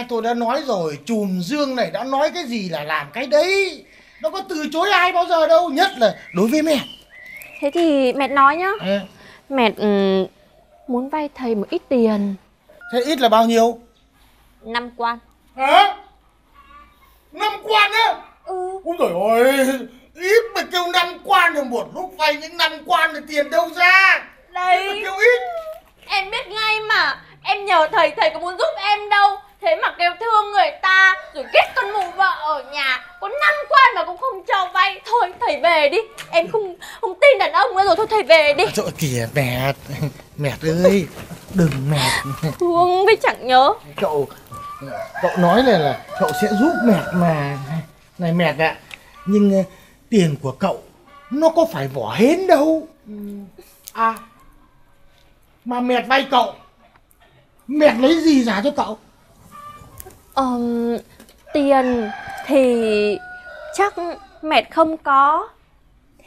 nay tôi đã nói rồi chùm dương này đã nói cái gì là làm cái đấy? Nó có từ chối ai bao giờ đâu nhất là đối với mẹ. Thế thì mẹ nói nhá. À, Mẹ ừm, muốn vay thầy một ít tiền. Thế ít là bao nhiêu? Năm quan. Hả? Năm quan á? Ừ. Ôi trời ơi ít mà kêu năm quan thì một lúc vay những năm quan thì tiền đâu ra? Mà Đấy. kêu ít. Em biết ngay mà Em nhờ thầy, thầy có muốn giúp em đâu Thế mà kêu thương người ta Rồi ghét con mụ vợ ở nhà. Có năm quan mà cũng không cho vay. Thôi thầy về đi. Em không không tin đàn ông nữa rồi Thôi thầy về đi. Trời kìa mẹ Mẹ ơi Đừng mẹ Thương với chẳng nhớ. Cậu Cậu nói này là cậu sẽ giúp mẹ mà. Này mẹ ạ Nhưng ờ, tiền của cậu Nó có phải vỏ hến đâu. À. Mà mẹ vay cậu. Mẹ lấy gì trả cho cậu Ờm, tiền thì chắc mẹ không có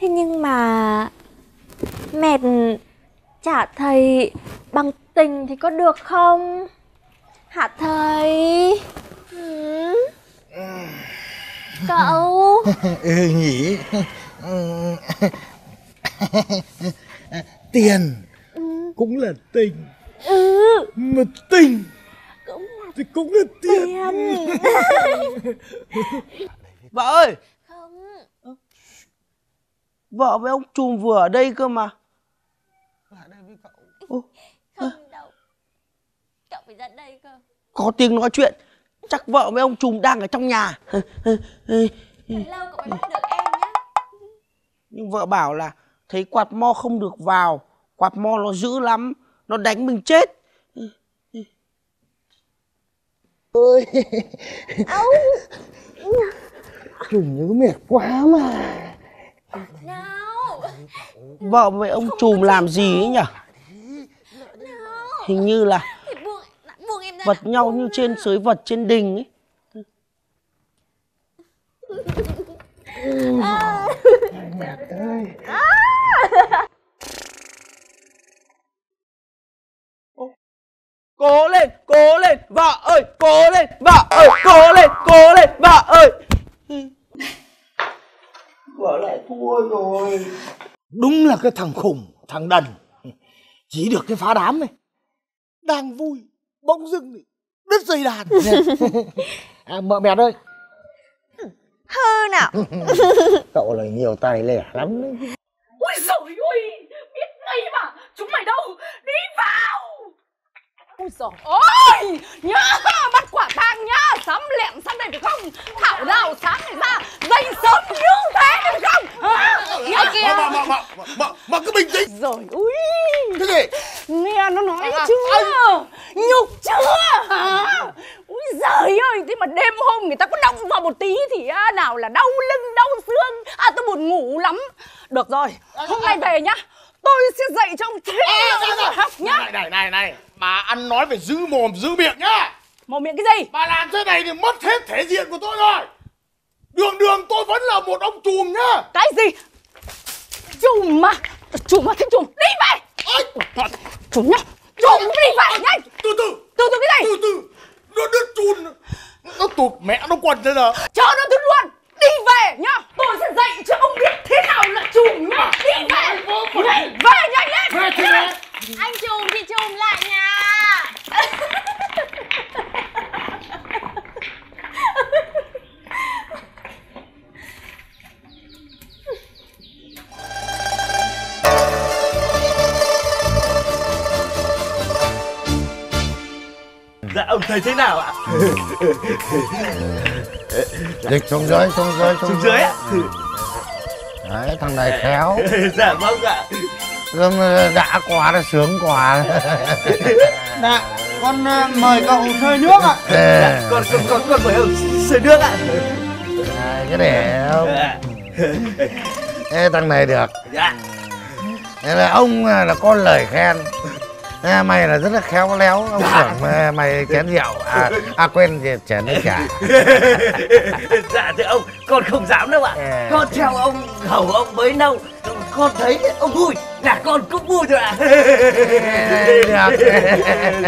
Thế nhưng mà mẹ trả thầy bằng tình thì có được không? Hả thầy? Ừ. Cậu Ừ nhỉ Ừ. Tiền Cũng là tình Ừ Mà tình Thì cũng là tiền tiền Vợ ơi, Không vợ với ông trùm vừa ở đây cơ mà. Không đâu Cậu phải ra đây cơ Có tiếng nói chuyện. Chắc vợ với ông trùm đang ở trong nhà. Lâu cậu mới bắt được em nhá Nhưng vợ bảo là thấy quạt mo không được vào. Quạt mo nó dữ lắm. Nó đánh mình chết. Trùng nhớ mệt quá mà. Vợ với ông trùm làm gì ấy nhỉ? Hình như là vật nhau như trên sới vật trên đình ấy. Mệt ơi Cố lên, cố lên, vợ ơi, cố lên, vợ ơi, cố lên, cố lên, vợ ơi. Vợ lại thua rồi. Đúng là cái thằng khủng Thằng đần. Chỉ được cái phá đám này. Đang vui Bỗng dưng thì đứt dây đàn. À, Mợ mẹ ơi. Hư nào. Cậu là nhiều tài lẻ lắm đấy. Ôi giời ơi, biết ngay mà, chúng mày đâu, đi vào. Ôi giời ơi, nhá, bắt quả tang nhá, sắm lẹm sắm đây được không? Thảo nào sáng này ra, dậy sớm như thế được không? Hả? Nghe kìa. Mà, mà, mà, mà, mà, cứ bình tĩnh Rồi, ui, Cái gì nghe nó nói chưa? Nhục chưa? Hả? Ui giời ơi, thế mà đêm hôm người ta có động vào một tí thì à, nào là đau lưng, đau xương, à tôi buồn ngủ lắm. Được rồi, hôm nay về nhá, tôi sẽ dạy cho ông thế nào học nhá. Này này này này Bà ăn nói phải giữ mồm giữ miệng nhá Mồm miệng cái gì? Bà làm thế này thì mất hết thể diện của tôi rồi Đường đường tôi vẫn là một ông trùm nhá Cái gì? Chùm mà, chùm mà thích chùm, đi về. Ôi, Chùm nhá, chùm đi về nhanh. từ từ Từ từ cái gì? từ từ nó đứt chun nó tụt mẹ nó quần thế Cho dịch xuống dưới xuống dưới Xuống dưới ạ? đấy thằng này khéo. Dạ vâng ạ. Gương đã quá là sướng quá. Dạ, con ờ, mời cậu khơi nước ạ. Ê, Con con con con mời ông sơi nước ạ. À, cái để ông Dạ. Ê, thằng này được. Dạ. Thế là ông à, là có lời khen Ê, mày là rất là khéo léo ông tưởng à, mày chén rượu. À, à quên chén nước trà. Dạ thưa ông Con không dám đâu ạ. Ờ. Con theo ông hầu ông mới nâu Con thấy ông vui. Là con cũng vui rồi ạ.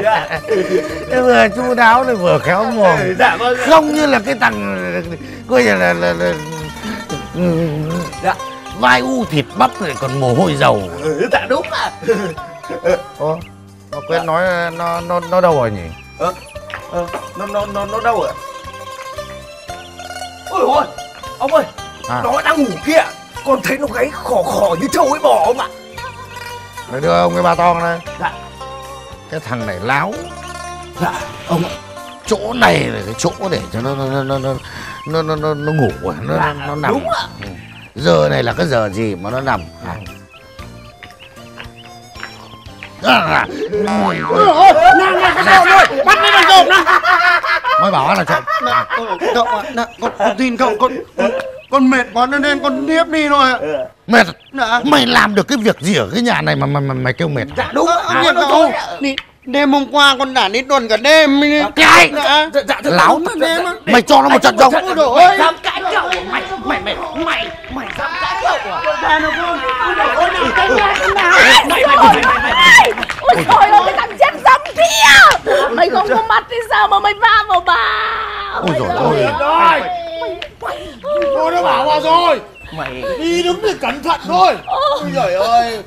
Dạ. vừa chu đáo lại vừa khéo mồm. Dạ vâng không như là cái thằng coi như là, là, là Dạ. vai u thịt bắp rồi còn mồ hôi dầu. Ừ, Dạ đúng ạ. Ồ, nó quên nói nó nó nó đâu rồi nhỉ Ờ, ờ, nó nó nó nó đâu ạ ôi ôi ông ơi À. nó đang ngủ kia con thấy nó gáy khò khò như trâu ấy bò không ạ Mày đưa ông cái ba tong đây Dạ. cái thằng này láo dạ ông ạ chỗ này là cái chỗ để cho nó nó nó nó nó nó, nó, ngủ à, nó, Dạ, nó, nó nằm đúng ạ. Ừ. giờ này là cái giờ gì mà nó nằm à. À, bắt nó là trộm đó mới bảo là trộm cậu ạ nè, con, con tin cậu con con, con mệt quá nên con tiếp đi thôi ạ mệt dạ mày làm được cái việc gì ở cái nhà này mà mày, mày, mày kêu mệt dạ đúng Ờ, ạ việc cậu đi đêm hôm qua con đã đi tuần cả đêm cái dạ dạ dạ dạ láo dạ, dạ, dạ. mày cho nó một trận ôi, dám cãi cậu à? mày mày mày mày mày dám cãi cậu à Ôi trời ơi, cái thằng chết dâm kia. Mày không có mắt thì sao mà mày va vào bà? Ôi rồi. Ôi rồi tôi đã bảo bà rồi. Mày. Đi đứng thì cẩn thận thôi. Ôi trời ơi.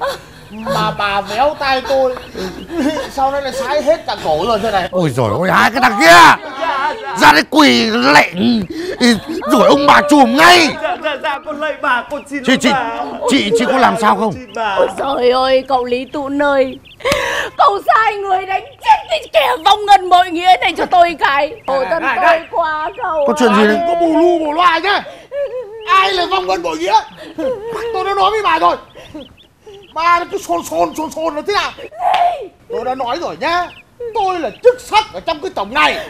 Bà bà véo tay tôi. Sau đó lại sái hết cả cổ rồi thế này? Ôi rồi ôi hai cái thằng kia ra đây quỳ lệnh rồi ông bà chùm ngay. Dạ dạ dạ con lạy bà con xin chị chị bà chị chị có làm sao không? Ôi trời ơi, cậu Lý Tụ ơi Cậu sai người đánh chết cái kẻ vong ngân mọi nghĩa này cho tôi cái. Khổ thân tôi quá cậu có chuyện gì đấy? Có bù lu bù loa nhá. Ai là vong ngân bội nghĩa? Tôi đã nói với bà rồi. Bà cứ xôn xôn xôn xôn là thế nào? Tôi đã nói rồi nhá tôi là chức sắc ở trong cái tổng này.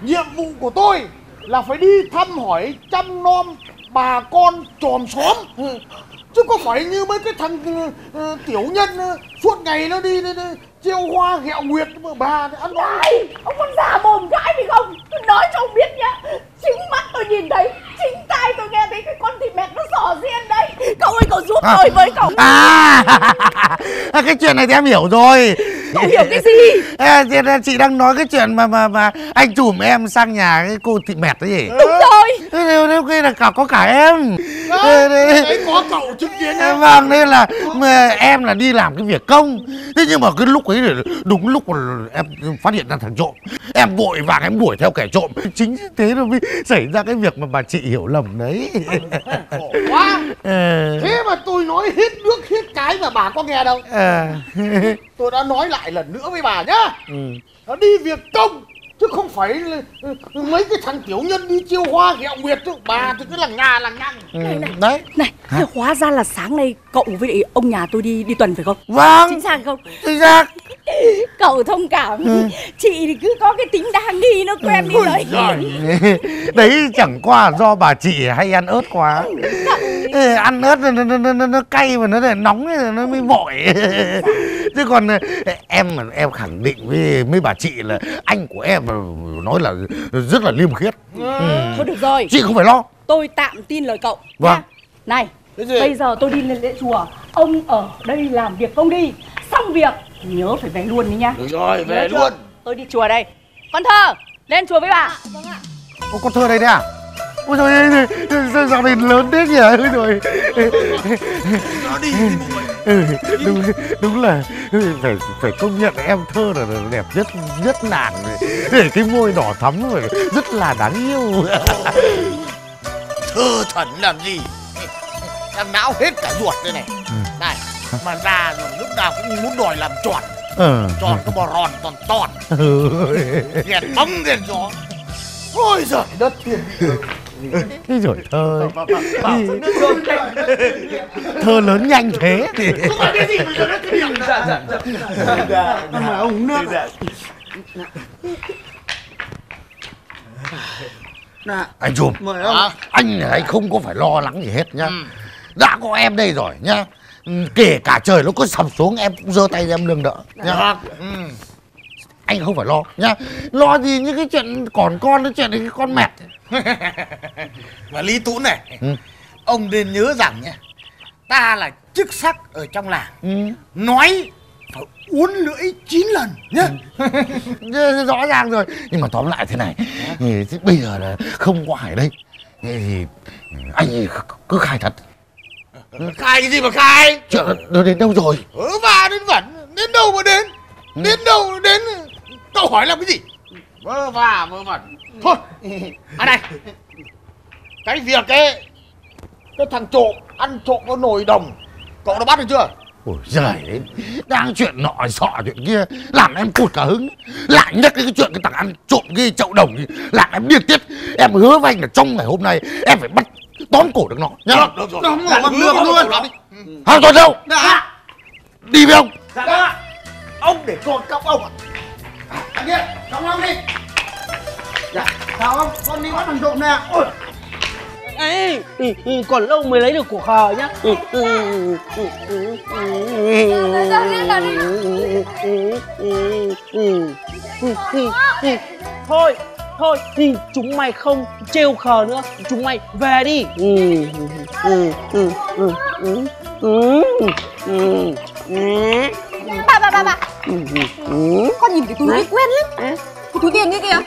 Nhiệm vụ của tôi là phải đi thăm hỏi chăm nom bà con chòm xóm. Chứ có phải như mấy cái thằng ờ, tiểu nhân ờ, suốt ngày nó đi, đi, đi chiêu hoa ghẹo nguyệt mà bà thì ăn nói Này, ông còn giả mồm cái gì không? Tôi nói cho ông biết nhá Chính mắt tôi nhìn thấy Chính tai tôi nghe thấy cái con thịt mẹt nó sò riêng đấy. Cậu ơi cậu giúp tôi với cậu. À, cái chuyện này thì em hiểu rồi. Cậu hiểu cái gì À, chị, chị đang nói cái chuyện mà mà mà anh chùm em sang nhà cái cô thị mẹt đấy gì? Nếu nếu khi là cả có cả em. Đấy, đấy. có cậu chứng kiến À, Vâng, nên là mà em là đi làm cái việc công. Thế nhưng mà cái lúc ấy là đúng lúc mà em phát hiện ra thằng trộm. Em vội vàng em đuổi theo kẻ trộm. Chính thế nó mới xảy ra cái việc mà bà chị hiểu lầm đấy. khổ quá Ờ, thế mà tôi nói hết nước hết cái mà bà có nghe đâu ờ. tôi đã nói lại lần nữa với bà nhá Ừ. nó đi việc công chứ không phải là, ừ, mấy cái thằng tiểu nhân đi chiêu hoa ghẹo nguyệt chứ. Bà thì cứ lằng nhà lằng nhằng. Ừ, Đấy. Này, thế hóa ra là sáng nay cậu với lại ông nhà tôi đi đi tuần phải không? Vâng. Chính xác không? Chính xác. Cậu thông cảm. Chị thì cứ có cái tính đa nghi nó quen đi lời đấy. chẳng qua do bà chị hay ăn ớt quá. Ê, ăn ớt nó, nó, nó, nó, nó cay và nó lại nóng nó mới vội chứ còn ờ, em mà em khẳng định với mấy bà chị là anh của em nói là rất là liêm khiết. Ừ. Thôi được rồi. Chị không phải lo. Tôi tạm tin lời cậu Vâng. nha. Này? Bây giờ tôi đi lên lễ chùa. Ông ở đây làm việc công đi. Xong việc Nhớ phải về luôn đi nha được rồi về Nhớ chưa? luôn. Tôi đi chùa đây. Con thơ Lên chùa với bà. Ô, con thơ đây đấy à ôi trời sao dạo này lớn thế nhỉ? Ôi nó đi ừ, đúng đúng là ừ, phải phải công nhận em thơ là đẹp nhất nhất rồi. Để cái môi đỏ thắm rồi rất là đáng yêu. Thơ thần làm gì? Đang não hết cả ruột đây này. Này mà già rồi lúc nào cũng muốn đòi làm tròn. Ờ. Tròn cái bò ròn toàn toàn ừ. đèn bóng đèn gió. Ôi giời đất thiên Thế rồi thơ thơ lớn nhanh thế. Thì cái gì mà giờ nó cái điểm dạ dạ dạ. Dạ mà uống nước. Dạ. Nè anh chùm à, anh này anh không có phải lo lắng gì hết nhá. Đã có em đây rồi nhá. Ừ, kể cả trời nó có sập xuống em cũng giơ tay em lưng đỡ nhá. Ừ. anh không phải lo nhá. Lo gì những cái chuyện còn con cái chuyện cái con mẹt. Mà lý tú này Ừ. ông nên nhớ rằng nhá ta là chức sắc ở trong làng. Ừ. nói phải uốn lưỡi chín lần nhá. Thế rõ ràng rồi. Nhưng mà tóm lại thế này thì bây giờ là không có hải đây. Thì anh cứ khai thật. Khai cái gì mà khai? Chuyện nó đến đâu rồi? Ở và đến vẩn đến đâu mà đến? Đến đâu mà đến cậu hỏi làm cái gì? Vơ va vơ vẩn. Thôi. À này cái việc ấy cái thằng trộm ăn trộm có nồi đồng. Cậu đã bắt được chưa? Ôi giời đến đang chuyện nọ sọ chuyện kia làm em cụt cả hứng. Lại nhắc đến cái chuyện cái thằng ăn trộm ghi chậu đồng thì làm em điên tiết em hứa với anh là trong ngày hôm nay em phải bắt tóm cổ được nó nhá. Được được rồi. Đúng rồi bắt được luôn. hàng tuần đâu? Đã đi với ông. Dạ ông để con cóc ông ạ anh kia, đóng long đi Dạ, sao không? Con đi bắt thằng trộm nè. Ấy, ừ, ừ, còn lâu mới lấy được của khờ nhá ừ, ừ, Thôi, thôi, thì chúng mày không trêu khờ nữa Chúng mày về đi ba ba ba ba ừ, ừ, Con nhìn cái túi kia quen lắm. Cái túi tiền kia kìa.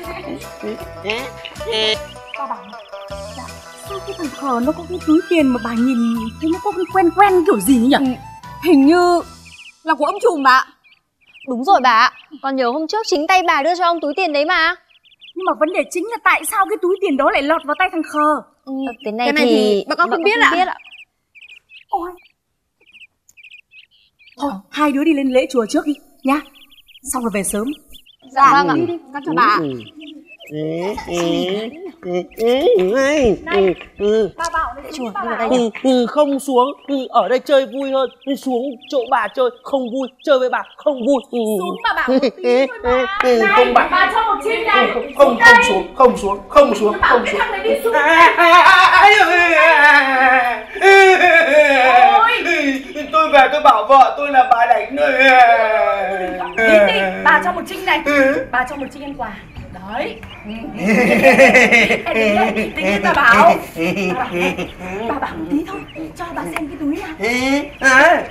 Bà bảo dạ, sao cái thằng khờ nó có cái túi tiền mà bà nhìn thấy nó có cái quen quen kiểu gì nhỉ? Hình như là của ông trùm bà. Ạ. Đúng rồi bà. Ạ Còn nhớ hôm trước chính tay bà đưa cho ông túi tiền đấy mà. Nhưng mà vấn đề chính là tại sao cái túi tiền đó lại lọt vào tay thằng khờ? ừ, Cái này, Cái này thì bà con không biết ạ. ạ. Ôi. Thôi, hai đứa đi lên lễ chùa trước đi nhá. Xong rồi về sớm. Dạ vâng ạ Đi đi, con chào bà ừ, ừ, ừ, ừ, ừ, ừ, ừ. Bà bảo này, Chùa, bà đi vào bảo. đây. ừ, ừ, không xuống ừ, ở đây chơi vui hơn ừ, xuống chỗ bà chơi không vui chơi với bà không vui ừ. Xuống bà bảo một tí thôi mà. ừ, Này, không bà bà cho một chim này. không không không xuống không xuống không xuống không cái xuống thằng này đi xuống. tôi về tôi bảo vợ tôi là bà đánh người bà cho một trinh này. Bà cho một trinh ăn quà. Đấy. Đây, tự nhiên bà bảo. Bà bảo, một tí thôi, cho bà xem cái túi nào. À,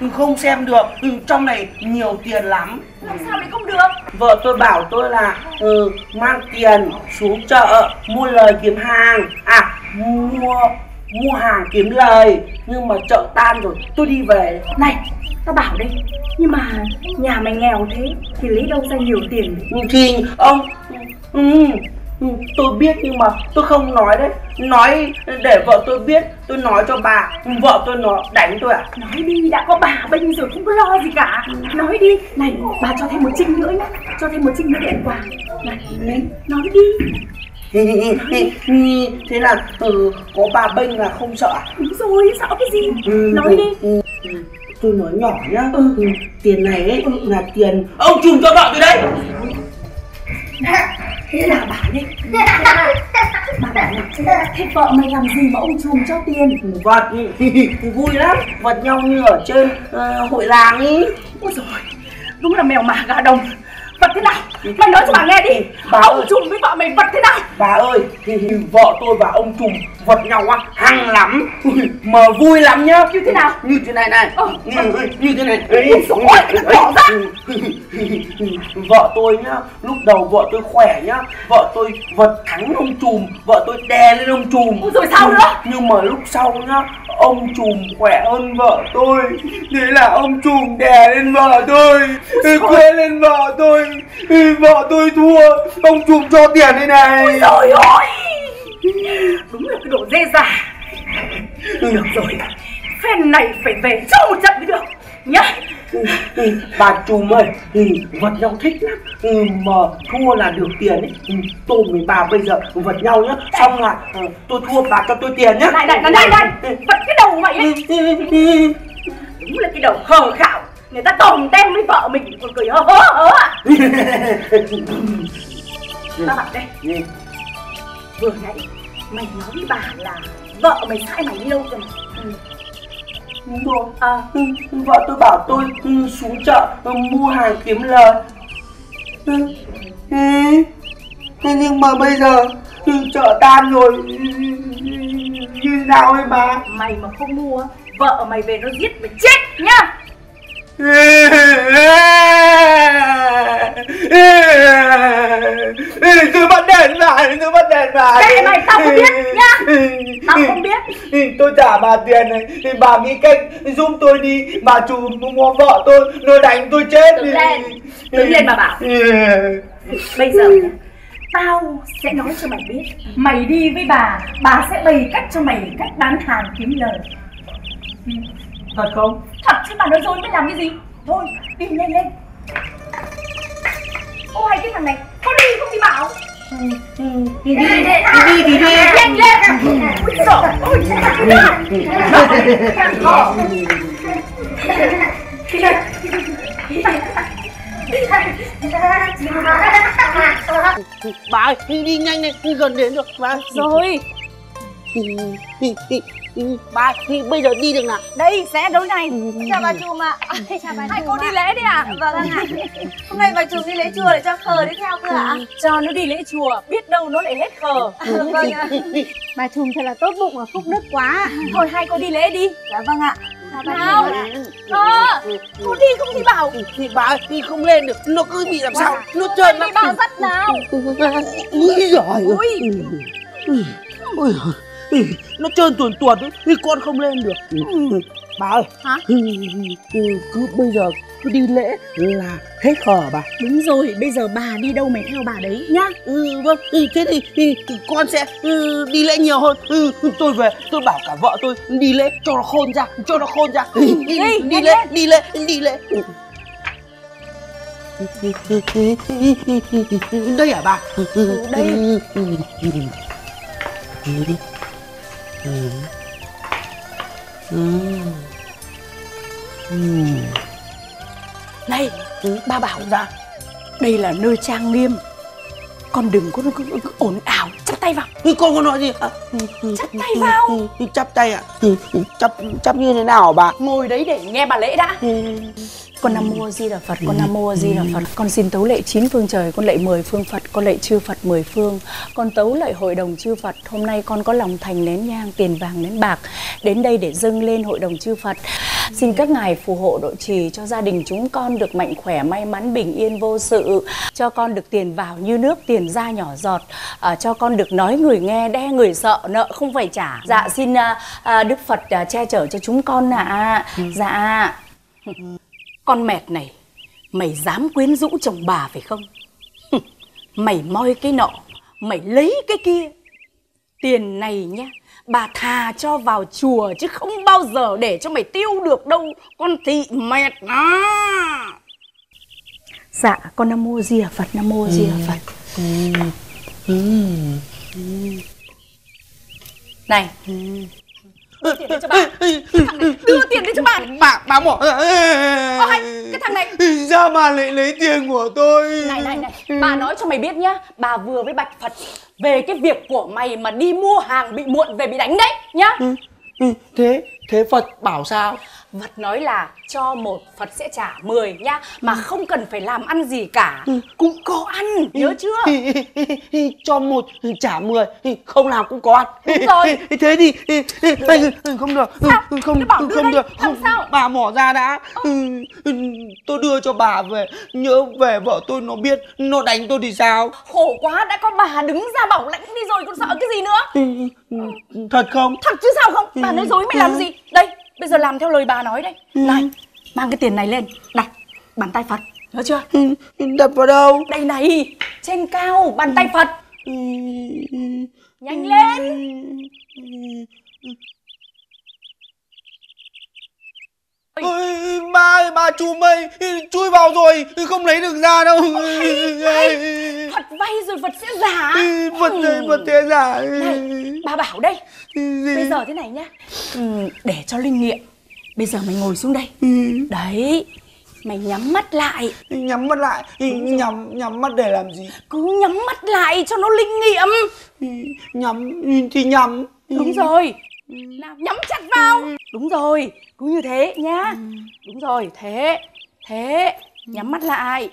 ừ, không xem được ừ, trong này nhiều tiền lắm Làm sao lại không được? vợ tôi bảo tôi là ừ, mang tiền xuống chợ mua lời kiếm hàng à mua mua hàng kiếm lời nhưng mà chợ tan rồi tôi đi về Này, tao bảo đây, nhưng mà nhà mày nghèo thế thì lấy đâu ra nhiều tiền thì ông ừ, ừ, tôi biết nhưng mà tôi không nói đấy. Nói để vợ tôi biết tôi nói cho bà. Vợ tôi nó đánh tôi à? Nói đi, đã có bà bây giờ không có lo gì cả. Nói đi, này, bà cho thêm một trinh nữa nhá. Cho thêm một trinh nữa để quà. Này, lên, nói đi. Thế là ừ, có bà bênh là không sợ à? Đúng rồi, sợ cái gì? Ừ, Nói đi. ừ, ừ. Tôi nói nhỏ nhá. Ừ. tiền này ấy là tiền ông trùm cho vợ tôi đấy. Thế là bà đi Bà bảo là Thế vợ mày làm gì mà ông trùm cho tiền? Vật vui lắm. Vật nhau như ở trên ờ, hội làng ý. Ôi rồi Đúng là mèo mả gà đồng Vật thế nào Mày nói cho bà nghe đi. Bà Ông ơi. trùm với vợ mày vật thế nào bà ơi vợ tôi và ông trùm vật nhau á hăng lắm. Ui, mà vui lắm nhá. Như thế nào? Như thế này này. Ờ. như, như thế này. Ôi dồi ôi, bỏ ra. vợ tôi nhá lúc đầu vợ tôi khỏe nhá. Vợ tôi vật thắng ông trùm vợ tôi đè lên ông trùm. Ôi rồi sao nữa? Nhưng mà lúc sau nhá ông trùm khỏe hơn vợ tôi. Thế là ông trùm đè lên vợ tôi. Quê lên vợ tôi vợ tôi thua ông trùm cho tiền đây này. Trời ơi! Đúng là cái đồ dê già Được rồi Phen này phải về cho một trận mới được. Nhá. Ừ, bà trùm ơi ừ, vật nhau thích lắm. Ừ, mà thua là được tiền ấy. Ừ, tôi với bà bây giờ vật nhau nhá. Xong là ừ, tôi thua bà cho tôi tiền nhá. Này này này này này. Vật cái đầu mày ấy. Đúng là cái đầu hờ khảo Người ta tòm tem với vợ mình còn cười hơ hớ hớ à Tao bảo đây Vừa nãy mày nói với bà là vợ mày sai mày đi đâu rồi ừ. đúng rồi À, ừ, vợ tôi bảo tôi ừ, xuống chợ ừ, mua hàng kiếm lời ừ, ừ, thế nhưng mà bây giờ ừ, chợ tan rồi ừ, như nào ấy bà mày mà không mua vợ mày về nó giết mày chết nhá tôi bắt đèn lại tôi bắt đèn lại Kệ mày, tao không biết nhá. Tao không biết. tôi trả bà tiền này bà nghĩ cách giúp tôi đi bà chủ mua vợ tôi nó đánh tôi chết Đứng lên. Đứng lên mà bảo. Bây giờ Tao sẽ nói cho mày biết Mày đi với bà Bà sẽ bày cách cho mày cách bán hàng kiếm lời. Thật không? Thật chứ bà nói dối mới làm cái gì? Thôi đi nhanh lên. Ô hay cái thằng này Có đi không thì bảo. Đi. Đi đi đi đi đi. Nhanh lên. Ôi giời ôi bà ơi đi, đi nhanh lên gần đến rồi bà. Rồi bà thì bây giờ đi được nào. Đây sẽ đối này. Chào bà Trùm ạ. Chào bà Hai cô đi lễ đi ạ. Vâng ạ. Hôm nay bà Trùm đi lễ chùa để cho khờ đi theo cơ ạ. Cho nó đi lễ chùa Biết đâu nó lại hết khờ. Vâng ạ. Bà Trùm thật là tốt bụng và phúc đức quá. Thôi hai cô đi lễ đi. Dạ vâng ạ. Chào bà Nào. Ờ, cô đi không thì bảo. Thì bà đi không lên được. Nó cứ bị làm sao? nó trơn Đi lắm bảo dắt nào. Úi giời Ui. Ui Ui, Nó trơn tuồn tuột ấy thì con không lên được. Bà ơi. Hả? Ừ, ừ, Cứ bây giờ cứ đi lễ là hết khờ bà. Đúng rồi, bây giờ bà đi đâu mày theo bà đấy? Nhá. Ừ vâng. Ừ, Thế thì, thì, thì con sẽ ừ, đi lễ nhiều hơn. Ừ, Tôi về tôi bảo cả vợ tôi đi lễ cho nó khôn ra Cho nó khôn ra. Ừ, đi, Đi, đi lễ đi lễ đi lễ. Đây hả bà? Đây. Này, ba bảo ra Đây là nơi trang nghiêm. Con đừng có, có, có ồn ào Chắp tay vào. Ừ, con có nói gì? À, Chắp tay vào. Ừ, ừ, chắp tay ạ. Ừ, ừ, chắp chắp như thế nào bà? Ngồi đấy để nghe bà lễ đã. Con Nam Mô Di Đà Phật, con Nam Mô Di Đà Phật. Con xin tấu lệ chín phương trời, con lệ mười phương Phật, con lạy chư Phật mười phương. Con tấu lệ hội đồng chư Phật. Hôm nay con có lòng thành nén nhang, tiền vàng nén bạc đến đây để dâng lên hội đồng chư Phật. Xin các ngài phù hộ độ trì cho gia đình chúng con được mạnh khỏe, may mắn, bình yên vô sự. Cho con được tiền vào như nước, tiền ra nhỏ giọt. À, cho con được nói người nghe, đe người sợ, nợ không phải trả. Dạ xin à, à, Đức Phật à, che chở cho chúng con ạ. Dạ. Con mẹt này, mày dám quyến rũ chồng bà phải không? Mày moi cái nọ, mày lấy cái kia. Tiền này nhá, bà thà cho vào chùa chứ không bao giờ để cho mày tiêu được đâu. Con thị mẹt à. Dạ, con Nam Mô Di Đà Phật, Nam Mô Di Đà Phật. Này, đưa tiền đến cho bà. Đưa tiền đến cho bà. bà bà bỏ Ơ hay, cái thằng này. Sao bà lại lấy tiền của tôi. Này này này bà nói cho mày biết nhá. Bà vừa với bạch phật về cái việc của mày mà đi mua hàng bị muộn về bị đánh đấy nhá. Ừ, thế thế phật bảo sao Phật nói là cho một Phật sẽ trả 10 nhá Mà không cần phải làm ăn gì cả. Cũng có ăn, nhớ chưa? cho một trả mười. Không làm cũng có ăn. Đúng rồi. thế thì không được. Sao? không bảo đưa không đây, được. Làm sao? bà bỏ ra đã. Ừ, ừ, tôi đưa cho bà về. Nhớ về vợ tôi nó biết. Nó đánh tôi thì sao? Khổ quá, đã có bà đứng ra bảo lãnh đi rồi còn sợ cái gì nữa? Ừ, ừ, thật không? Thật chứ sao không? Bà nói dối mày làm gì? Đây, bây giờ làm theo lời bà nói đây. Này, mang cái tiền này lên. Đặt bàn tay Phật, nhớ chưa? Ừ, đập vào đâu? Đây này, trên cao, bàn tay Phật. Ừ, Nhanh lên Ôi, ơi, bà chùm ơi chui vào rồi không lấy được ra đâu. Phật vay rồi Phật sẽ giả. Vật vật thế giả Này, bà bảo đây Gì? Bây giờ thế này nhá. Ừ, Để cho linh nghiệm. Bây giờ mày ngồi xuống đây. Đấy Mày nhắm mắt lại. Nhắm mắt lại nhắm nhắm mắt để làm gì? Cứ nhắm mắt lại cho nó linh nghiệm. Nhắm thì nhắm. Đúng rồi Nào nhắm chặt vào. Đúng rồi Cứ như thế nhá. Đúng rồi Thế Thế Nhắm mắt lại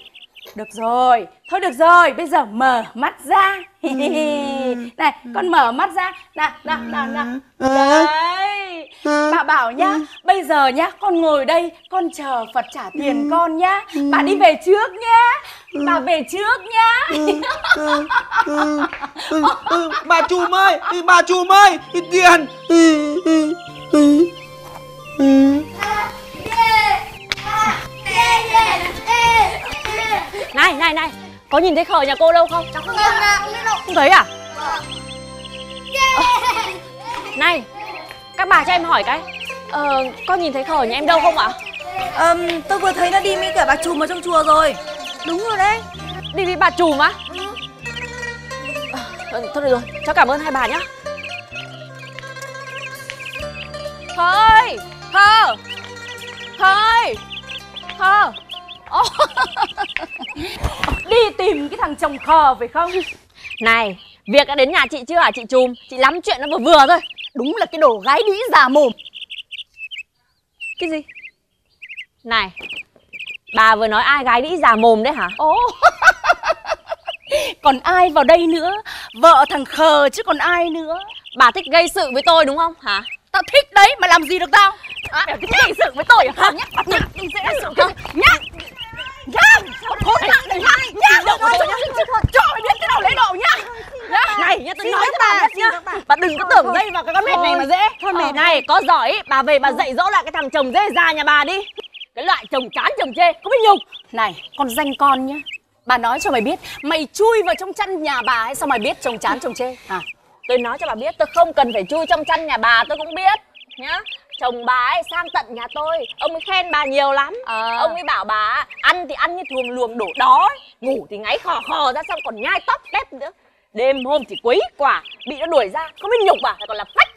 Được rồi Thôi được rồi Bây giờ mở mắt ra. Này con mở mắt ra. Nào nào nào nào. À. Đấy. Bà bảo nhá Bây giờ nhá con ngồi đây Con chờ Phật trả tiền con nhá. Bà đi về trước nhá. Bà về trước nhá. Bà chùm ơi bà chùm ơi tiền Này này này. Có nhìn thấy khờ nhà cô đâu không? Cháu không biết đâu Không thấy à? Ờ, Này Các bà cho em hỏi cái. Ờ Có nhìn thấy khờ nhà em đâu không ạ? Ờm, tôi vừa thấy nó đi với cả bà trùm ở trong chùa rồi. Đúng rồi đấy. Đi với bà trùm á? Ờ, Thôi được rồi. Cháu cảm ơn hai bà nhá. Khờ ơi Khờ Khờ ơi Khờ Đi tìm cái thằng chồng khờ phải không? Này Việc đã đến nhà chị chưa hả chị trùm Chị lắm chuyện nó vừa vừa thôi. Đúng là cái đồ gái đĩ già mồm. Cái gì? Này Bà vừa nói ai gái đĩ già mồm đấy hả? Ồ. Còn ai vào đây nữa? Vợ thằng khờ chứ còn ai nữa? Bà thích gây sự với tôi đúng không? Hả? Tao thích đấy mà làm gì được tao à, Mày thích gây sự với tôi à Nhá, nhá, đi dễ gây sự không? Nhá. Nhá, con khốn nạn này nhá Nhá, cho, cho, cho, cho mày biết cái nào lấy độ nhá. Nhá. Này nhá tôi nói cho bà nhá. bà. Đừng có tưởng dây vào cái con mệt này mà dễ. Thôi mệt. Này có giỏi bà về bà dạy dỗ lại cái thằng chồng dễ già nhà bà đi. Cái loại chồng chán chồng chê có biết nhục. Này, con danh con nhá. Bà nói cho mày biết Mày chui vào trong chăn nhà bà hay sao mày biết chồng chán chồng chê? À? Tôi nói cho bà biết tôi không cần phải chui trong chăn nhà bà tôi cũng biết nhá Chồng bà ấy sang tận nhà tôi Ông ấy khen bà nhiều lắm À. Ông ấy bảo bà ăn thì ăn như thuồng luồng đổ đó ấy. Ngủ thì ngáy khò khò ra xong còn nhai tóc tép nữa Đêm hôm thì quấy quả Bị nó đuổi ra không biết nhục à còn là phách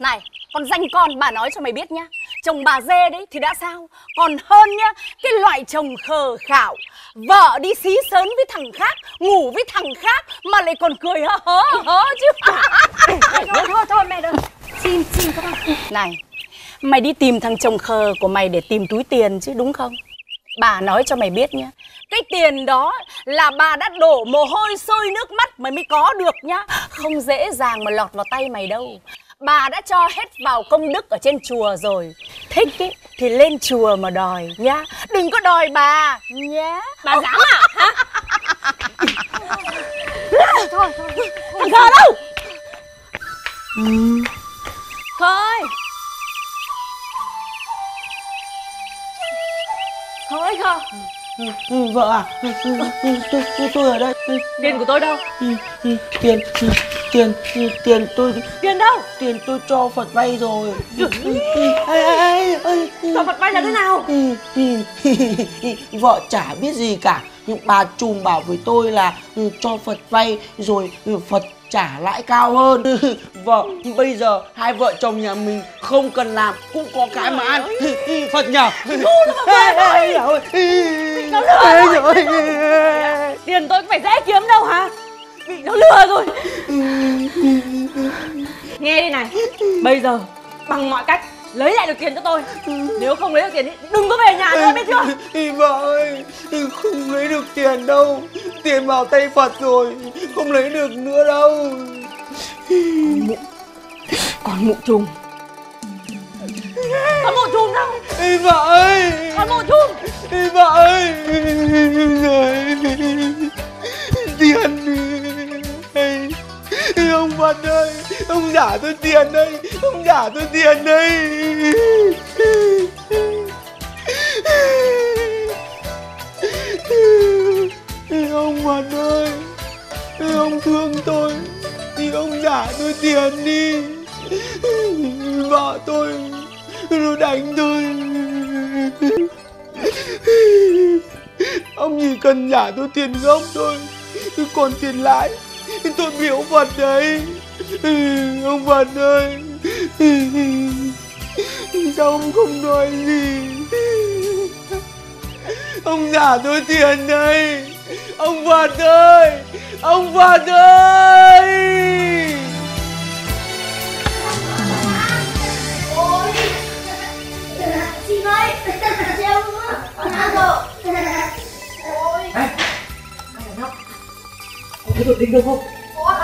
Này, con danh con bà nói cho mày biết nhá Chồng bà dê đấy thì đã sao Còn hơn nhá Cái loại chồng khờ khảo Vợ đi xí sớn với thằng khác Ngủ với thằng khác Mà lại còn cười hớ hớ hớ chứ Thôi thôi thôi mẹ đừng Xin xin các bạn Này Mày đi tìm thằng chồng khờ của mày để tìm túi tiền chứ đúng không? Bà nói cho mày biết nhá. Cái tiền đó là bà đã đổ mồ hôi sôi nước mắt mày mới có được nhá. Không dễ dàng mà lọt vào tay mày đâu. Bà đã cho hết vào công đức ở trên chùa rồi. Thích ý, thì lên chùa mà đòi nhá. Đừng có đòi bà nhá. Bà dám à? Hả? Thôi thôi Thằng khờ đâu? Khờ ơi Ơi khờ Ừ, vợ à? Ừ, ừ, ừ, tôi, tôi, ở đây. Ừ, Tiền của tôi đâu? Ừ, ừ, tiền ừ, tiền ừ, tiền tôi Tiền đâu? tiền tôi cho phật vay rồi. Ừ, ừ, ừ, ừ, Cho Phật vay là thế nào? Ừ, ừ, vợ chả biết gì cả. Nhưng bà trùm bảo với tôi là ừ, cho phật vay rồi ừ, phật trả lãi cao hơn. Vợ bây giờ hai vợ chồng nhà mình không cần làm cũng có cái mà ăn. Phật nhờ. Tiền tôi có phải dễ kiếm đâu hả? Bị nó lừa rồi. Nghe đi này. Bây giờ bằng mọi cách Lấy lại được tiền cho tôi. Nếu không lấy được tiền thì đừng có về nhà nữa biết chưa? Thì vợ ơi Không lấy được tiền đâu. Tiền vào tay Phật rồi Không lấy được nữa đâu. Còn mụ trùm Còn mụ trùm đâu. Ê, Vợ ơi. Còn mụ trùm Ê, Vợ ơi Ông Phật ơi, Ông giả tôi tiền đây, Ông giả tôi tiền đây. Ông Phật ơi, Ông thương tôi, Thì ông giả tôi tiền đi. Vợ tôi, Nó đánh tôi. Ông chỉ cần giả tôi tiền gốc thôi Còn tiền lãi. Tôi bị ông Phật đấy Ông Phật ơi Sao ông không nói gì Ông giả tôi tiền đây Ông Phật ơi Ông Phật ơi Chị ơi, treo nữa. Ngã rồi. Ôi. Có được tính đâu không? Con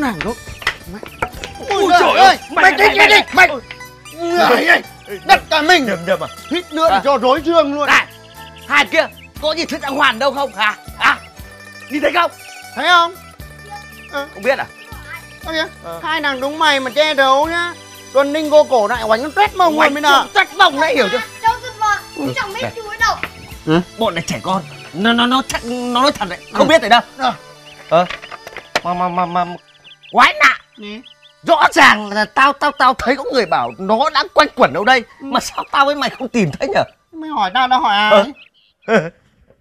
nàng đó mày... Ôi, Ôi trời ơi Mày, mày chết đi Mày Người ơi Đất cả mình. Đừng đừng à? Hít nữa à. cho rối trương luôn. Này Hai kia Có gì thích ăn hoàn đâu không? Hả? À Nhìn thấy không? Thấy không? À. Không biết à? Không biết à. Hai nàng đúng mày mà che đầu nhá. Tuần Ninh cô cổ lại oánh nó tuét mông luôn mới nào? Tắt mông đấy hiểu chưa? Đâu rồi mà Chẳng biết chú ấy đâu. Bọn này trẻ con Nó nó nó chắc nó nói thật đấy Không biết rồi đâu. Ờ. Ờ. Mà mà mà mà Quái nạ Rõ ràng là tao tao tao thấy có người bảo nó đã quanh quẩn đâu đây Mà sao tao với mày không tìm thấy nhở? Mày hỏi tao tao hỏi Ờ. ai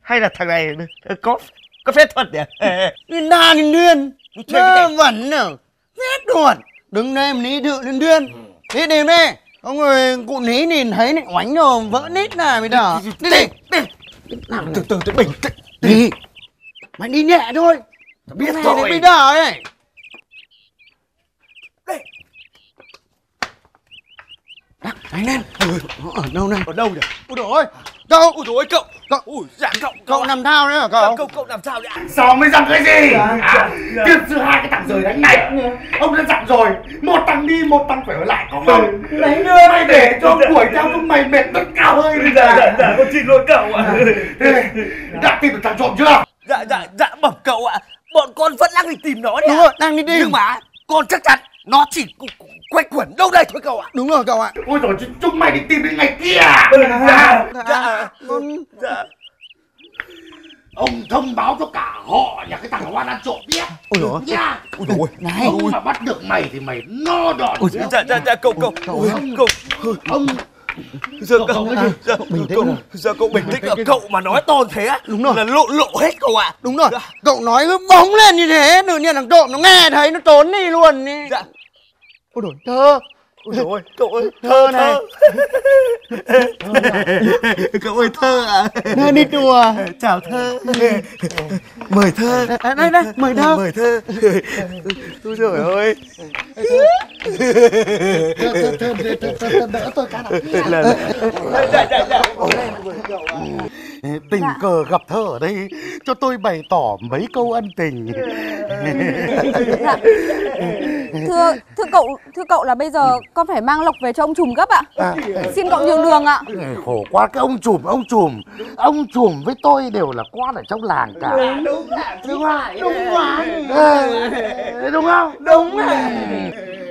Hay là thằng này có có phép thuật nhỉ? Đa điên điên Nó vẩn nở Phép đuột Đừng đem ní thự điên điên Đi tìm đi Ông người cụ ní nhìn thấy này oánh rồi vỡ nít này mới đỏ. Đi đi đi Từ từ từ bình tĩnh Đi. Mày đi nhẹ thôi. Biết Này rồi. mới đỏ ấy. Đánh lên. Nó ở đâu này? Ở đâu nhỉ? Ôi dồi ôi. Cậu Ôi dồi ôi cậu. Cậu Ui dạ cậu Cậu nằm thao đấy hả cậu? Cậu cậu làm sao đấy ạ? Sao mới dặn cái gì? À, tiếp giữa hai cái thằng rời đánh này. Ông đã dặn rồi, một thằng đi, một thằng phải ở lại có không? Đấy đưa mày để cho buổi theo chúng mày mệt tất cao hơi. bây giờ. Dạ, dạ, con xin lỗi cậu ạ. Đã tìm được thằng trộm chưa? Dạ dạ dạ bẩm cậu ạ. Bọn con vẫn đang đi tìm nó đấy Đúng rồi đang đi đi Nhưng mà con chắc chắn nó chỉ quay quẩn đâu đây thôi cậu ạ. Đúng rồi cậu ạ. Ôi rồi chúng mày đi tìm đến ngày kia. Dạ. Dạ. Con dạ Ông thông báo cho cả họ nhà cái thằng Hoan ăn trộm biết. Ôi ôi. Nha. Ôi ôi. Này. Ông mà bắt được mày thì mày no đòn. Ôi, dạ dạ dạ cậu cậu. Ôi, cậu. Ông. Giờ Cậu cậu không cái gì? giờ, bình tĩnh cậu. giờ cậu bình tĩnh ở cậu mà nói to thế á Đúng rồi. là lộ lộ hết cậu ạ. Đúng rồi. Dạ. Cậu nói cứ bóng lên như thế Tự nhiên thằng trộm nó nghe thấy nó trốn đi luôn đi. Dạ. Ôi đổi thơ ôi ôi cậu ơi Thơ này. cậu ơi thơ ạ Thơ đi đùa chào thơ. Mời thơ. À, Đây đây mời thơ. Mời thơ. Ôi trời ơi. Thơ thơ thơ thơ thơ đỡ tôi cái nào. dạ dạ dạ tình cờ gặp thơ ở đây cho tôi bày tỏ mấy câu ân tình. Thưa thưa cậu, thưa cậu là bây giờ con phải mang lộc về cho ông trùm gấp ạ. à, Xin cậu nhường đường ạ. khổ quá cái ông trùm ông trùm ông trùm với tôi đều là quan ở trong làng cả. Đúng đúng đúng quá Ờ, đúng không? Đúng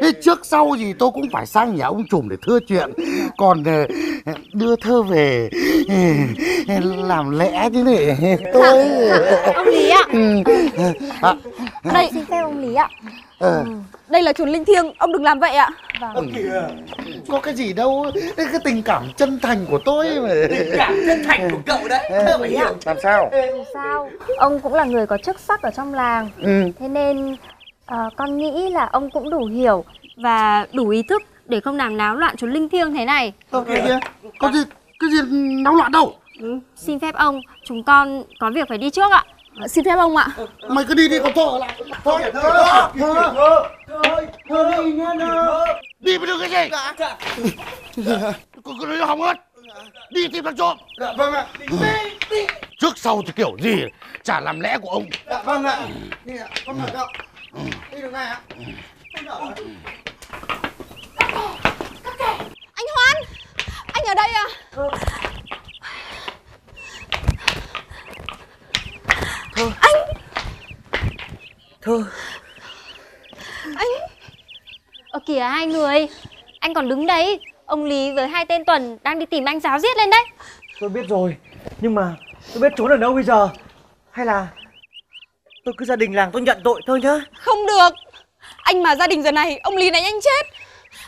Thế trước sau gì tôi cũng phải sang nhà ông trùm để thưa chuyện. Còn ờ, đưa thơ về ờ, làm lẽ chứ này tôi. Ông Lý ạ. Ừ. à, Đây, Xin phép ông Lý ạ. Ờ. đây là chốn linh thiêng, ông đừng làm vậy ạ. có cái gì đâu. Cái cái tình cảm chân thành của tôi mà. Cảm chân thành của cậu đấy. Thơ phải hiểu làm sao? Dù sao. Ông cũng là người có chức sắc ở trong làng. Ừ. Thế nên ờ, con nghĩ là ông cũng đủ hiểu Và đủ ý thức để không làm náo loạn chốn linh thiêng thế này. Ờ, gì? Có gì cái gì náo loạn đâu Xin phép ông, chúng con có việc phải đi trước ạ Xin phép ông ạ. mày cứ đi đi còn thơ ở lại thôi thơ thơ thơ đi nhá thơ đi mới được cái gì cứ cứ nói hỏng hết đi tìm thằng trộm Dạ vâng ạ trước sau thì kiểu gì chả làm lẽ của ông Dạ vâng ạ Đi ạ Con mời cậu Đi đường này ạ Anh Hoan, anh ở đây à? Thơ Ờ kìa hai người. Anh còn đứng đấy Ông Lý với hai tên Tuần đang đi tìm anh giáo giết lên đấy. Tôi biết rồi. Nhưng mà tôi biết trốn ở đâu bây giờ? Hay là Tôi cứ gia đình làng tôi nhận tội thôi nhá. Không được. Anh mà gia đình giờ này, ông Lý này nhanh chết.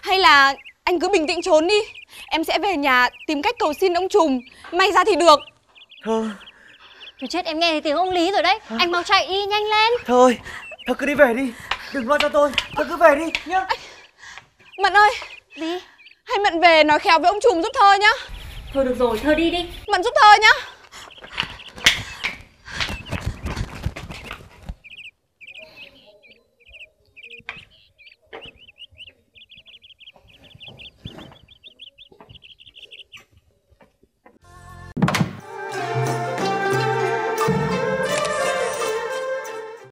Hay là anh cứ bình tĩnh trốn đi. Em sẽ về nhà tìm cách cầu xin ông trùm. May ra thì được. Thơ Thôi chết em nghe thấy tiếng ông Lý rồi đấy. Anh mau chạy đi nhanh lên. Thôi Thơ cứ đi về đi. Đừng lo cho tôi Thơ cứ về đi nhá. Mận ơi, Gì hay Mận về nói khéo với ông trùm giúp thơ nhá. Thôi được rồi, thơ đi đi. Mận giúp thơ nhá.